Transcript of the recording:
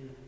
Yeah.